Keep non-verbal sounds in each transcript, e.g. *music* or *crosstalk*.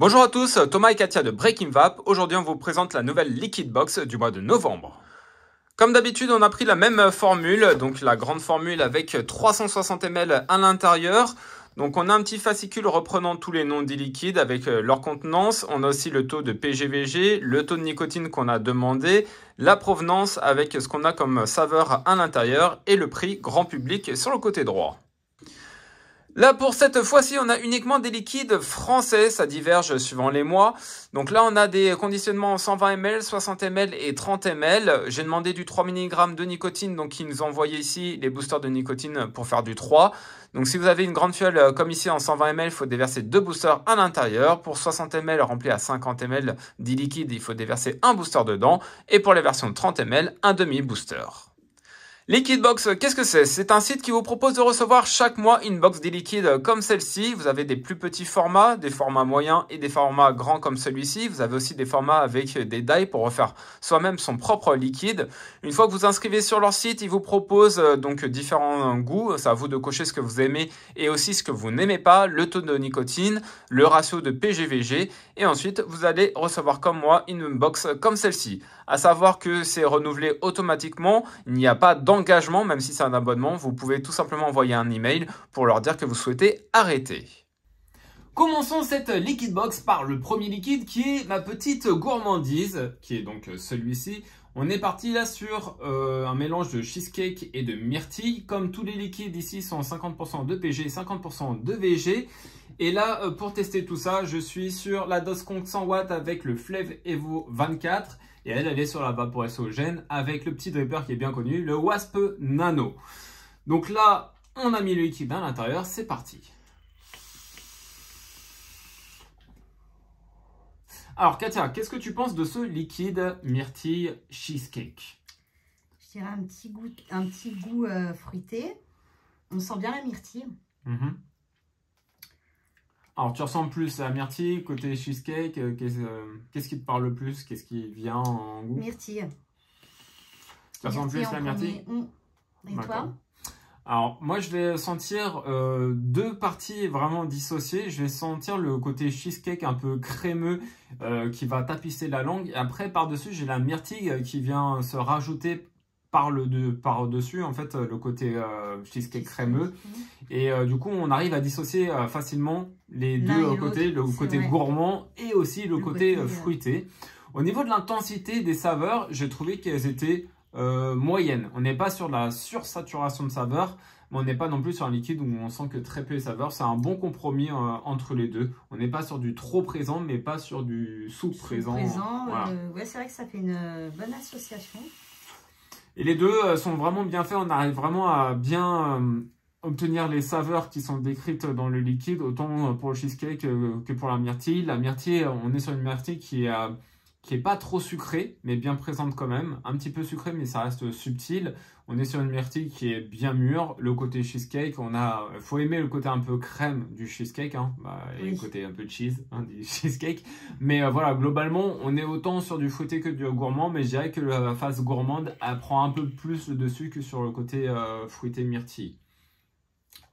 Bonjour à tous, Thomas et Katia de Breaking Vap. Aujourd'hui, on vous présente la nouvelle Liquid Box du mois de novembre. Comme d'habitude, on a pris la même formule, donc la grande formule avec 360 ml à l'intérieur. Donc on a un petit fascicule reprenant tous les noms des liquides avec euh, leur contenance. On a aussi le taux de PGVG, le taux de nicotine qu'on a demandé, la provenance avec ce qu'on a comme saveur à l'intérieur et le prix grand public sur le côté droit. Là, pour cette fois-ci, on a uniquement des liquides français, ça diverge suivant les mois. Donc là, on a des conditionnements 120 ml, 60 ml et 30 ml. J'ai demandé du 3 mg de nicotine, donc ils nous ont envoyé ici les boosters de nicotine pour faire du 3. Donc si vous avez une grande fiole euh, comme ici en 120 ml, il faut déverser deux boosters à l'intérieur. Pour 60 ml rempli à 50 ml d'e-liquide, il faut déverser un booster dedans. Et pour les versions de 30 ml, un demi-booster. Liquidbox, qu'est-ce que c'est? C'est un site qui vous propose de recevoir chaque mois une box des liquides comme celle-ci. Vous avez des plus petits formats, des formats moyens et des formats grands comme celui-ci. Vous avez aussi des formats avec des die pour refaire soi-même son propre liquide. Une fois que vous inscrivez sur leur site, ils vous proposent euh, donc différents goûts. C'est à vous de cocher ce que vous aimez et aussi ce que vous n'aimez pas, le taux de nicotine, le ratio de PGVG. Et ensuite, vous allez recevoir comme moi une box comme celle-ci. À savoir que c'est renouvelé automatiquement. Il n'y a pas d'engagement engagement, même si c'est un abonnement, vous pouvez tout simplement envoyer un email pour leur dire que vous souhaitez arrêter. Commençons cette liquid box par le premier liquide qui est ma petite gourmandise, qui est donc celui-ci. On est parti là sur euh, un mélange de cheesecake et de myrtille. Comme tous les liquides ici sont 50% de PG et 50% de VG. Et là, euh, pour tester tout ça, je suis sur la dose compte 100 watts avec le Flev Evo 24. Et elle, elle est sur la vaporesogène avec le petit dripper qui est bien connu, le Wasp Nano. Donc là, on a mis le liquide à l'intérieur, c'est parti. Alors Katia, qu'est-ce que tu penses de ce liquide myrtille cheesecake? Je dirais un petit goût, un petit goût euh, fruité. On sent bien la myrtille. Mhm. Alors, tu ressens plus à myrtille, côté cheesecake, euh, euh, qu'est-ce qui te parle le plus? Qu'est-ce qui vient en goût? Myrtille. Tu ressens plus la myrtille? Mmh. Et toi? Alors, moi, je vais sentir euh, deux parties vraiment dissociées. Je vais sentir le côté cheesecake un peu crémeux qui va tapisser la langue. Et après, par-dessus, j'ai la myrtille qui vient se rajouter par le de, par dessus en fait le côté euh, cheesecake crémeux. et euh, du coup on arrive à dissocier euh, facilement les deux côtés le côté gourmand et aussi le, côté, fruité. Au niveau de l'intensité des saveurs j'ai trouvé qu'elles étaient moyennes. On n'est pas sur la sursaturation de saveurs mais on n'est pas non plus sur un liquide où on sent que très peu de saveurs. C'est un bon compromis entre les deux. On n'est pas sur du trop présent mais pas sur du sous présent, ouais c'est vrai que ça fait une bonne association et les deux euh, sont vraiment bien faits. On arrive vraiment à bien euh, obtenir les saveurs qui sont décrites dans le liquide, autant pour le cheesecake que pour la myrtille. La myrtille, on est sur une myrtille qui est, qui est pas trop sucrée, mais bien présente quand même. Un petit peu sucrée, mais ça reste subtil. On est sur une myrtille qui est bien mûre. Le côté cheesecake, on a, faut aimer le côté un peu crème du cheesecake, hein, bah, et le côté un peu cheese *laughs* hein, du cheesecake. Mais euh, voilà, globalement, on est autant sur du fruité que du gourmand, mais je dirais que la phase gourmande, elle prend un peu plus le dessus que sur le côté euh, fruité myrtille.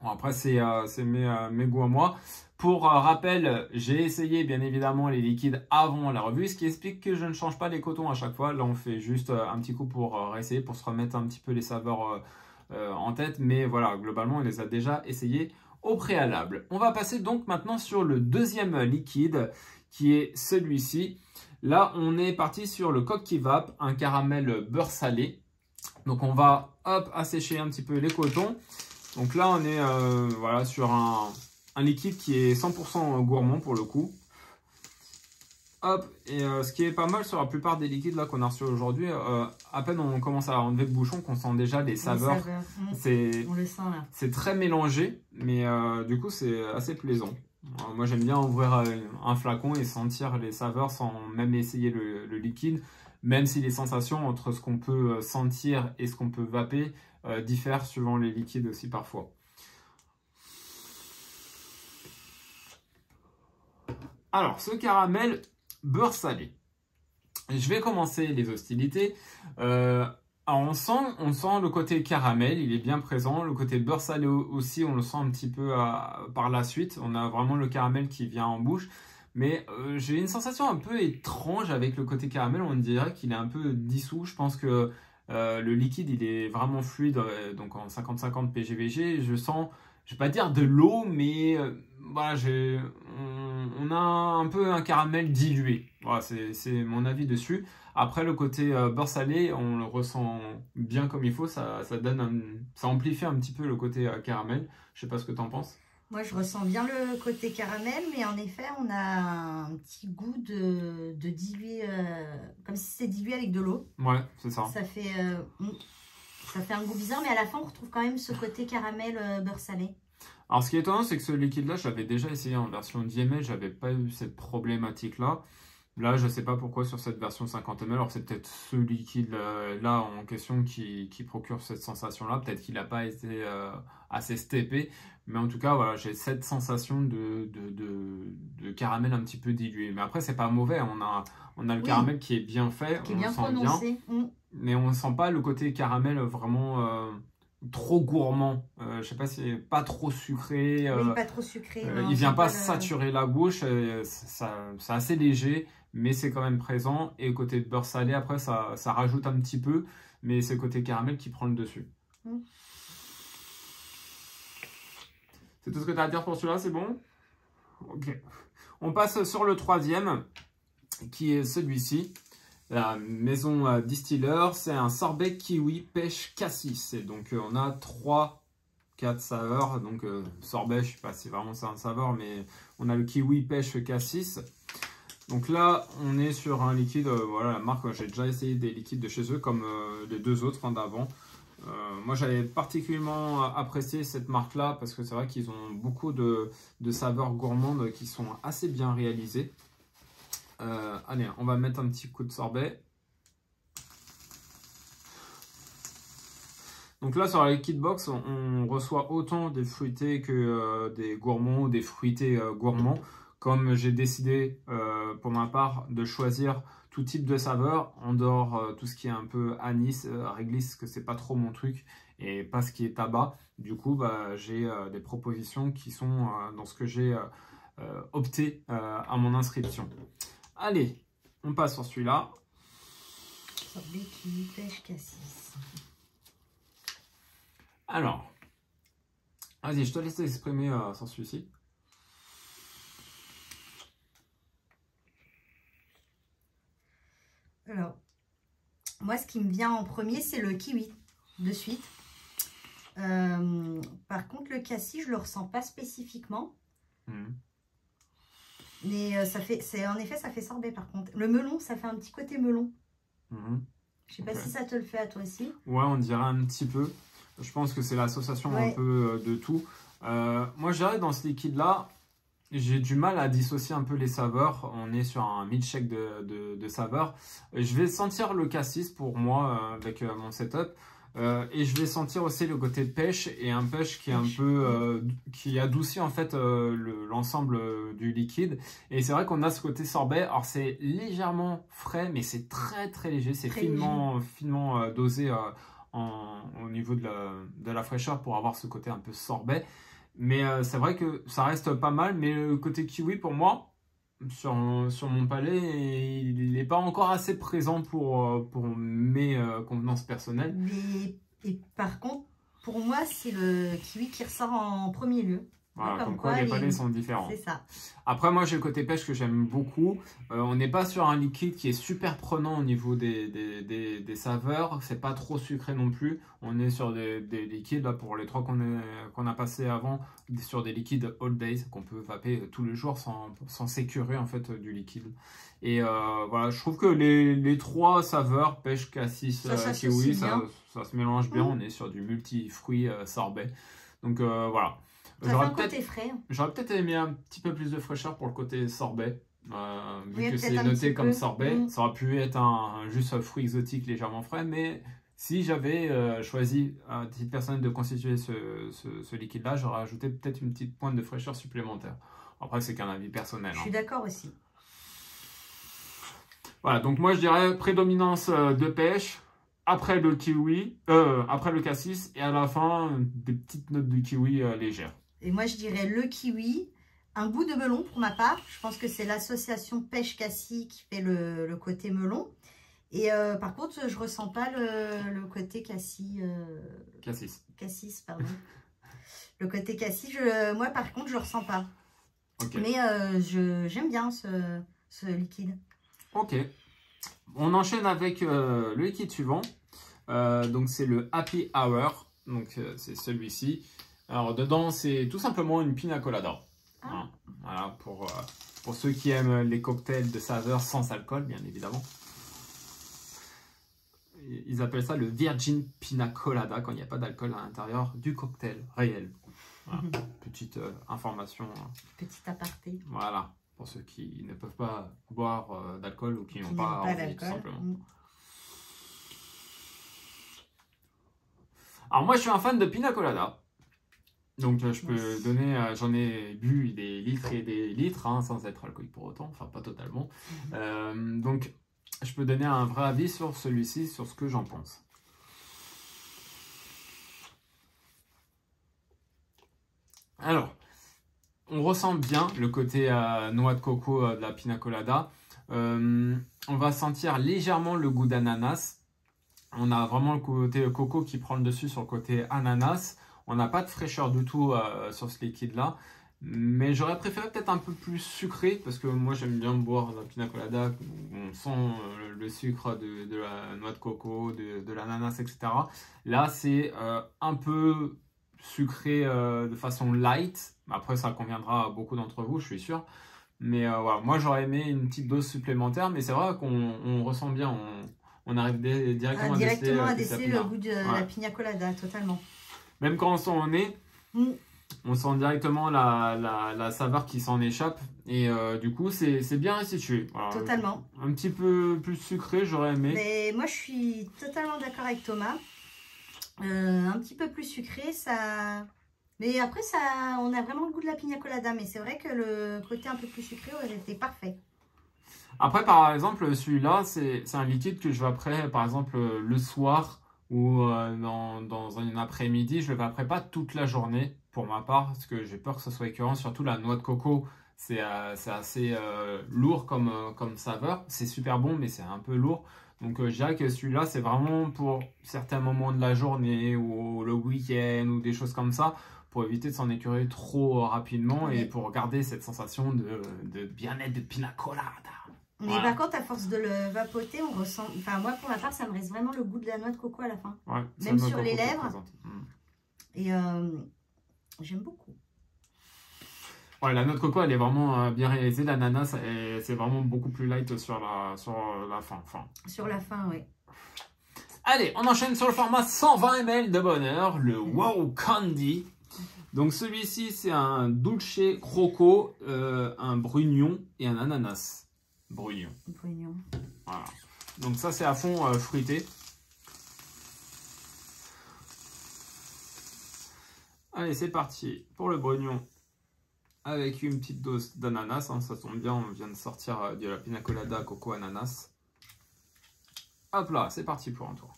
Bon, après, c'est euh, mes, mes goûts à moi. Pour euh, rappel, j'ai essayé bien évidemment les liquides avant la revue, ce qui explique que je ne change pas les cotons à chaque fois. Là, on fait juste euh, un petit coup pour euh, essayer, pour se remettre un petit peu les saveurs en tête. Mais voilà, globalement, on les a déjà essayés au préalable. On va passer donc maintenant sur le deuxième liquide, qui est celui-ci. Là, on est parti sur le Coq Vape, un caramel beurre salé. Donc, on va hop, assécher un petit peu les cotons. Donc là, on est voilà, sur un, un liquide qui est 100% gourmand pour le coup. Hop, et euh, ce qui est pas mal sur la plupart des liquides là qu'on a reçus aujourd'hui, euh, à peine on commence à enlever le bouchon qu'on sent déjà les saveurs. C'est très mélangé, mais euh, du coup c'est assez plaisant. moi j'aime bien ouvrir un flacon et sentir les saveurs sans même essayer le, le liquide, même si les sensations entre ce qu'on peut sentir et ce qu'on peut vaper diffèrent suivant les liquides aussi parfois. Alors, ce caramel beurre salé. Je vais commencer les hostilités. Euh, on sent, on sent le côté caramel, il est bien présent. Le côté beurre salé aussi, on le sent un petit peu par la suite. On a vraiment le caramel qui vient en bouche. Mais euh, j'ai une sensation un peu étrange avec le côté caramel. On dirait qu'il est un peu dissous. Je pense que euh, le liquide, il est vraiment fluide, euh, donc en 50-50 PGVG. Je sens, je vais pas dire de l'eau, mais voilà, j'ai, on, a un peu un caramel dilué. Voilà, c'est mon avis dessus. Après, le côté beurre salé, on le ressent bien comme il faut. Ça, ça donne, ça amplifie un petit peu le côté caramel. Je sais pas ce que tu en penses. Moi, je ressens bien le côté caramel, mais en effet, on a un petit goût de, de dilué, euh, comme si c'était dilué avec de l'eau. Ouais, c'est ça. Ça fait, euh, mm, ça fait un goût bizarre, mais à la fin, on retrouve quand même ce côté caramel euh, beurre salé. Alors, ce qui est étonnant, c'est que ce liquide-là, j'avais déjà essayé en version DML, j'avais pas eu cette problématique-là. Là, je ne sais pas pourquoi sur cette version 50 ml, alors c'est peut-être ce liquide-là en question qui, procure cette sensation-là. Peut-être qu'il n'a pas été assez steppé. Mais en tout cas, voilà, j'ai cette sensation de, de, caramel un petit peu dilué. Mais après, c'est pas mauvais. On a, on a le caramel qui est bien fait. Qui est bien prononcé. Mm. Mais on ne sent pas le côté caramel vraiment euh, trop gourmand. Euh, je sais pas si pas trop sucré. Euh, pas trop sucré. Euh, il vient pas, saturer la bouche. c'est assez léger, mais c'est quand même présent. Et côté beurre salé, après, ça, ça rajoute un petit peu. Mais c'est le côté caramel qui prend le dessus. Mm. C'est tout ce que tu as à dire pour celui-là, c'est bon? Ok. On passe sur le troisième, qui est celui-ci. La maison euh, distiller, c'est un sorbet kiwi pêche cassis. Et donc euh, on a 3 4 saveurs. Donc euh, sorbet, je sais pas si vraiment c'est un saveur, mais on a le kiwi pêche cassis. Donc là, on est sur un liquide, voilà la marque, j'ai déjà essayé des liquides de chez eux comme les deux autres hein, d'avant. Euh, moi, j'avais particulièrement apprécié cette marque-là parce que c'est vrai qu'ils ont beaucoup de, saveurs gourmandes qui sont assez bien réalisées. Euh, allez, on va mettre un petit coup de sorbet. Donc là, sur la Liquid Box, on, reçoit autant des fruités que euh, des gourmands ou des fruités gourmands. Comme j'ai décidé, pour ma part, de choisir type de saveur, en dehors euh, tout ce qui est un peu anis, euh, réglisse, que c'est pas trop mon truc, et pas ce qui est tabac. Du coup, bah, j'ai euh, des propositions qui sont dans ce que j'ai opté à mon inscription. Allez, on passe sur celui-là. Alors, vas-y, je te laisse exprimer sur celui-ci. Alors, moi, ce qui me vient en premier, c'est le kiwi, de suite. Euh, par contre, le cassis, je ne le ressens pas spécifiquement. Hmm. Mais euh, ça fait, c'est en effet, ça fait sorbet par contre. Le melon, ça fait un petit côté melon. Hmm. Je sais pas si ça te le fait à toi aussi. Ouais, on dirait un petit peu. Je pense que c'est l'association un peu euh, de tout. moi, je dirais dans ce liquide-là, j'ai du mal à dissocier un peu les saveurs. On est sur un milkshake de, de, de saveurs. Je vais sentir le cassis pour moi euh, avec euh, mon setup. Euh, et je vais sentir aussi le côté pêche et un pêche qui est un peu qui adoucit en fait l'ensemble du liquide. Et c'est vrai qu'on a ce côté sorbet. Alors c'est légèrement frais, mais c'est très très léger. C'est finement finement dosé en, au niveau de la, de la fraîcheur pour avoir ce côté un peu sorbet. Mais euh, c'est vrai que ça reste pas mal. Mais le côté kiwi, pour moi, sur, mon palais, il n'est pas encore assez présent pour, euh, mes euh, convenances personnelles. Mais et par contre, pour moi, c'est le kiwi qui ressort en premier lieu. Voilà, comme, quoi, les palais sont différents. C'est ça. Après, moi, j'ai le côté pêche que j'aime beaucoup. Euh, on n'est pas sur un liquide qui est super prenant au niveau des, des, des, des saveurs. C'est pas trop sucré non plus. On est sur des, des liquides, là, pour les trois qu'on qu'on a passé avant, sur des liquides all days qu'on peut vaper tous les jours sans, sans s'écurer, en fait, du liquide. Et euh, voilà, je trouve que les, les trois saveurs, pêche, cassis, euh, kiwi, ça, ça, se mélange bien. Mmh. On est sur du multi-fruits sorbet. Donc voilà. J'aurais peut-être J'aurais peut-être aimé un petit peu plus de fraîcheur pour le côté sorbet. Euh, vu que c'est noté comme sorbet, mm. ça aurait pu être un, juste un fruit exotique légèrement frais, mais si j'avais euh, choisi à titre personnel de constituer ce, ce, liquide-là, j'aurais ajouté peut-être une petite pointe de fraîcheur supplémentaire. Après, c'est qu'un avis personnel. Je suis hein. d'accord aussi. Voilà, donc moi je dirais prédominance euh, de pêche, après le kiwi, après le cassis, et à la fin, des petites notes de kiwi légères. Et moi, je dirais le kiwi, un goût de melon pour ma part. Je pense que c'est l'association pêche cassis qui fait le, côté melon. Et euh, par contre, je ressens pas le, côté cassis. Euh, cassis. Cassis, pardon. le côté cassis, je, moi par contre, je ressens pas. Mais euh, j'aime bien ce, ce, liquide. Ok. On enchaîne avec le liquide suivant. donc c'est le Happy Hour. Donc c'est celui-ci. Alors dedans, c'est tout simplement une pina colada. Ah. Hein, voilà, pour, euh, pour ceux qui aiment les cocktails de saveur sans alcool, bien évidemment. Ils appellent ça le Virgin Pina Colada quand il n'y a pas d'alcool à l'intérieur du cocktail réel. *laughs* Petite euh, information. Hein. Petit aparté. Voilà, pour ceux qui ne peuvent pas boire euh, d'alcool ou qui n'ont pas, envie, tout simplement. Mm. Alors moi, je suis un fan de Pina Colada. Donc je peux donner, euh, j'en ai bu des litres et des litres, hein, sans être alcoolique pour autant, enfin pas totalement. Mhm. Euh, donc je peux donner un vrai avis sur celui-ci, sur ce que j'en pense. Alors, on ressent bien le côté euh, noix de coco de la pina colada. on va sentir légèrement le goût d'ananas. On a vraiment le côté coco qui prend le dessus sur le côté ananas. On n'a pas de fraîcheur du tout euh, sur ce liquide-là. Mais j'aurais préféré peut-être un peu plus sucré, parce que moi j'aime bien boire la pina colada, on sent euh, le sucre de, la noix de coco, de, l'ananas, etc. Là c'est euh, un peu sucré de façon light, après ça conviendra à beaucoup d'entre vous, je suis sûr. Mais voilà, moi j'aurais aimé une petite dose supplémentaire, mais c'est vrai qu'on ressent bien, on, arrive directement, à, directement à déceler le goût de la pina colada, totalement. Même quand on sent au nez, on sent directement la, saveur qui s'en échappe. Et euh, du coup, c'est bien restitué. Totalement. Un petit peu plus sucré, j'aurais aimé. Mais moi, je suis totalement d'accord avec Thomas. Euh, un petit peu plus sucré, ça... Mais après, ça, on a vraiment le goût de la pina colada. Mais c'est vrai que le côté un peu plus sucré aurait été parfait. Après, par exemple, celui-là, c'est un liquide que je vais après, par exemple, le soir ou euh, dans, dans, un après-midi, je ne le ferai pas toute la journée pour ma part, parce que j'ai peur que ce soit écœurant, surtout la noix de coco, c'est euh, assez euh, lourd comme, comme saveur, c'est super bon, mais c'est un peu lourd. Donc je dirais que celui-là, c'est vraiment pour certains moments de la journée, ou le week-end, ou des choses comme ça, pour éviter de s'en écœurer trop rapidement, et pour garder cette sensation de, de bien-être de pina colada. Mais par contre, à force de le vapoter, on ressent. Enfin, moi, pour ma part, ça me reste vraiment le goût de la noix de coco à la fin. Même sur les lèvres. Mm. Et euh, j'aime beaucoup. Ouais, la noix de coco, elle est vraiment euh, bien réalisée. L'ananas, c'est vraiment beaucoup plus light sur la, sur la fin. Enfin. Sur la fin, oui. Allez, on enchaîne sur le format 120 ml de bonheur, le Wow Candy. Donc celui-ci, c'est un dulce croco, euh, un brugnon et un ananas. Brugnon. Voilà. Donc ça, c'est à fond euh, fruité. Allez, c'est parti pour le brugnon avec une petite dose d'ananas. Hein. ça tombe bien, on vient de sortir euh, de la pina colada coco ananas. Hop là, c'est parti pour un tour.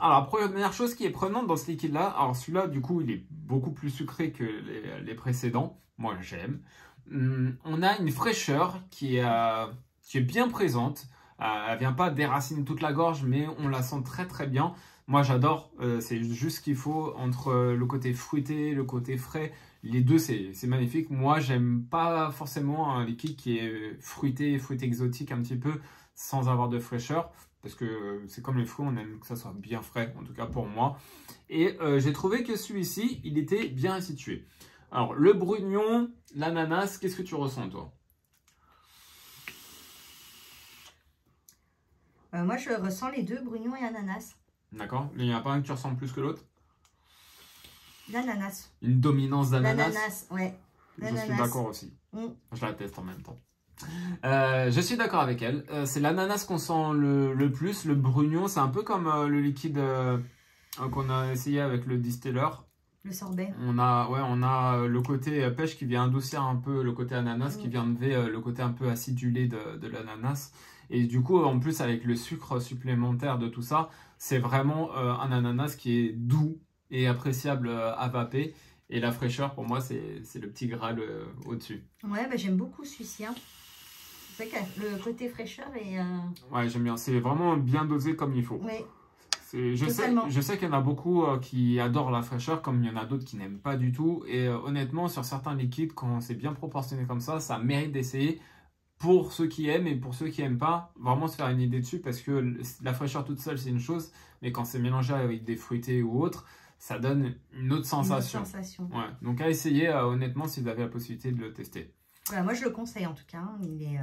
Alors, première chose qui est prenante dans ce liquide-là, alors celui-là, du coup, il est beaucoup plus sucré que les précédents moi j'aime. Hum, on a une fraîcheur qui est, euh, qui est bien présente. Elle euh, elle vient pas déraciner toute la gorge, mais on la sent très très bien. Moi j'adore, euh, c'est juste ce qu'il faut entre le côté fruité, le côté frais. Les deux c'est magnifique. Moi j'aime pas forcément un liquide qui est fruité, fruité exotique un petit peu, sans avoir de fraîcheur. Parce que c'est comme les fruits, on aime que ça soit bien frais, en tout cas pour moi. Et j'ai trouvé que celui-ci, il était bien situé. Alors, le brugnon, l'ananas, qu'est-ce que tu ressens, toi? Euh, Moi, je ressens les deux, brugnon et ananas. D'accord. Il n'y a pas un que tu ressens plus que l'autre? L'ananas. Une dominance d'ananas? L'ananas, ouais. Je suis d'accord aussi. Mm. Je la teste en même temps. Euh, je suis d'accord avec elle. Euh, c'est l'ananas qu'on sent le, plus. Le brugnon, c'est un peu comme le liquide qu'on a essayé avec le distiller. Le sorbet. On a, ouais, on a le côté pêche qui vient adoucir un peu le côté ananas, qui vient enlever euh, le côté un peu acidulé de, de l'ananas. Et du coup, en plus, avec le sucre supplémentaire de tout ça, c'est vraiment euh, un ananas qui est doux, et appréciable à vaper. Et la fraîcheur, pour moi, c'est le petit Graal au-dessus. Ouais, bah, j'aime beaucoup celui-ci. Hein. C'est vrai que le côté fraîcheur est... Ouais, j'aime bien. C'est vraiment bien dosé comme il faut. Ouais. Je sais, je sais qu'il y en a beaucoup euh, qui adorent la fraîcheur, comme il y en a d'autres qui n'aiment pas du tout. Et euh, honnêtement, sur certains liquides, quand c'est bien proportionné comme ça, ça mérite d'essayer. Pour ceux qui aiment et pour ceux qui n'aiment pas, vraiment se faire une idée dessus parce que la fraîcheur toute seule, c'est une chose, mais quand c'est mélangé avec des fruités ou autres, ça donne une autre sensation. Ouais. Donc à essayer, euh, honnêtement, si vous avez la possibilité de le tester. Moi, je le conseille en tout cas. Hein. Il est,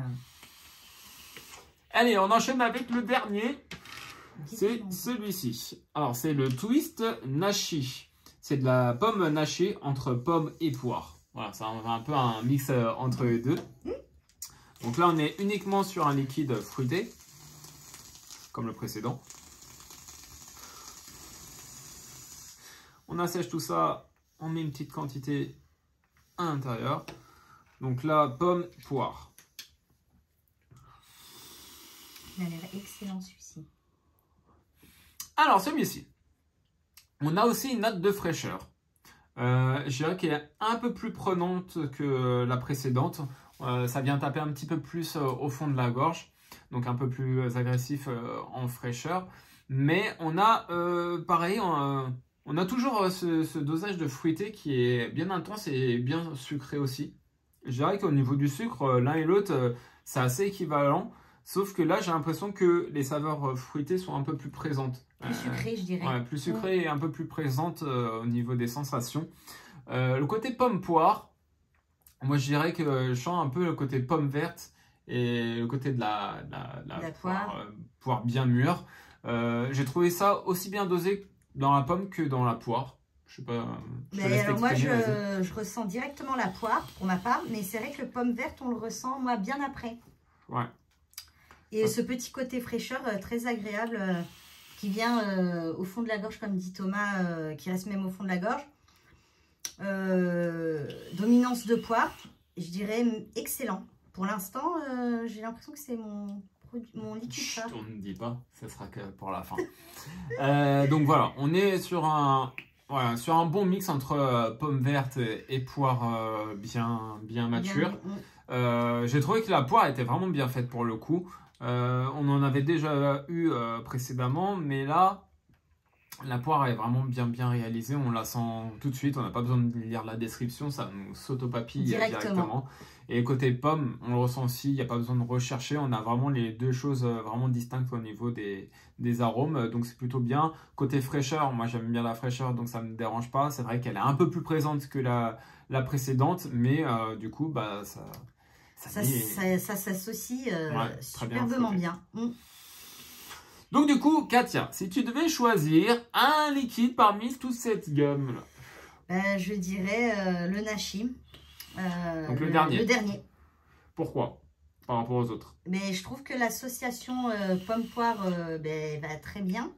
Allez, on enchaîne avec le dernier c'est celui-ci. Alors, c'est le Twist Nashi. C'est de la pomme nashi entre pomme et poire. Voilà, c'est un, peu un mix euh, entre les deux. Donc là, on est uniquement sur un liquide fruité, comme le précédent. On assèche tout ça, on met une petite quantité à l'intérieur. Donc là, pomme, poire. Il a l'air excellent celui-ci. Alors, celui-ci. On a aussi une note de fraîcheur. Euh, je dirais qu'elle est un peu plus prenante que la précédente. Euh, ça vient taper un petit peu plus euh, au fond de la gorge. Donc un peu plus agressif en fraîcheur. Mais on a, pareil, on, a toujours ce, ce, dosage de fruité qui est bien intense et bien sucré aussi. Je dirais qu'au niveau du sucre, l'un et l'autre, c'est assez équivalent. Sauf que là, j'ai l'impression que les saveurs fruitées sont un peu plus présentes. Plus sucré, je dirais. plus sucré et un peu plus présente euh, au niveau des sensations. Euh, le côté pomme-poire, moi je dirais que je sens un peu le côté pomme verte et le côté de la, la, poire, euh, poire, bien mûre. J'ai trouvé ça aussi bien dosé dans la pomme que dans la poire. Je sais pas. alors moi, je, je, ressens directement la poire pour ma part, mais c'est vrai que le pomme verte, on le ressent moi bien après. Ouais. Et ce petit côté fraîcheur très agréable qui vient euh, au fond de la gorge, comme dit Thomas, euh, qui reste même au fond de la gorge. Euh, dominance de poire, je dirais excellent. Pour l'instant, j'ai l'impression que c'est mon, mon liquide On ne dit pas, ce sera que pour la fin. *laughs* donc voilà, on est sur un, voilà, sur un bon mix entre pommes vertes et poire bien, bien mature. j'ai trouvé que la poire était vraiment bien faite pour le coup. Euh, on en avait déjà eu euh, précédemment, mais là, la poire est vraiment bien bien réalisée. On la sent tout de suite. On n'a pas besoin de lire la description, ça nous s'autopapille directement. directement. Et côté pomme, on le ressent aussi. Il n'y a pas besoin de rechercher. On a vraiment les deux choses euh, vraiment distinctes au niveau des, arômes. Donc c'est plutôt bien. Côté fraîcheur, moi j'aime bien la fraîcheur, donc ça ne me dérange pas. C'est vrai qu'elle est un peu plus présente que la, précédente, mais du coup, bah ça ça, s'associe euh, superbement bien. Mm. Donc du coup, Katia, si tu devais choisir un liquide parmi toute cette gamme-là ben, Je dirais euh, le Nashi. Euh, Donc le, dernier. Le dernier. Pourquoi? Par rapport aux autres Mais je trouve que l'association pomme-poire ben, va très bien.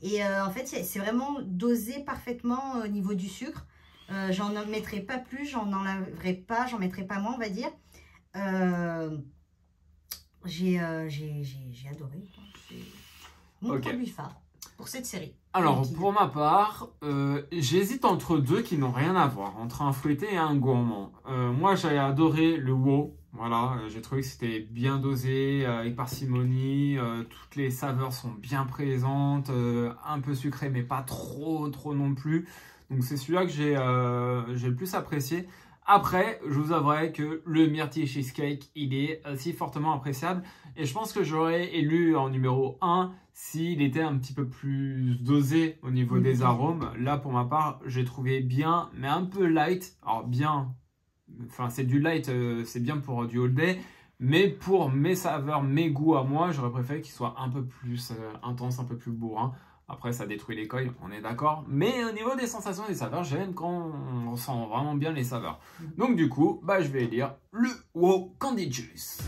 Et en fait, c'est vraiment dosé parfaitement au niveau du sucre. j'en mettrai pas plus, j'en enlèverai pas, j'en mettrai pas moins, on va dire. Euh, euh, j'ai adoré. Mon produit phare pour cette série. Alors, pour ma part, euh, j'hésite entre deux qui n'ont rien à voir, entre un fouetté et un gourmand. moi, j'ai adoré le WoW. Voilà, j'ai trouvé que c'était bien dosé, avec parcimonie, toutes les saveurs sont bien présentes, un peu sucré, mais pas trop, trop non plus. Donc c'est celui-là que j'ai le plus apprécié. Après, je vous avouerai que le myrtille cheesecake, il est si fortement appréciable. Et je pense que j'aurais élu en numéro 1 s'il était un petit peu plus dosé au niveau des arômes. Là, pour ma part, j'ai trouvé bien, mais un peu light. Alors bien, enfin c'est du light, euh, c'est bien pour du all day. Mais pour mes saveurs, mes goûts à moi, j'aurais préféré qu'il soit un peu plus euh, intense, un peu plus bourrin. Après, ça détruit l'écueil, on est d'accord. Mais au niveau des sensations et des saveurs, j'aime quand on ressent vraiment bien les saveurs. Donc du coup, bah, je vais lire le Wow Candy Juice.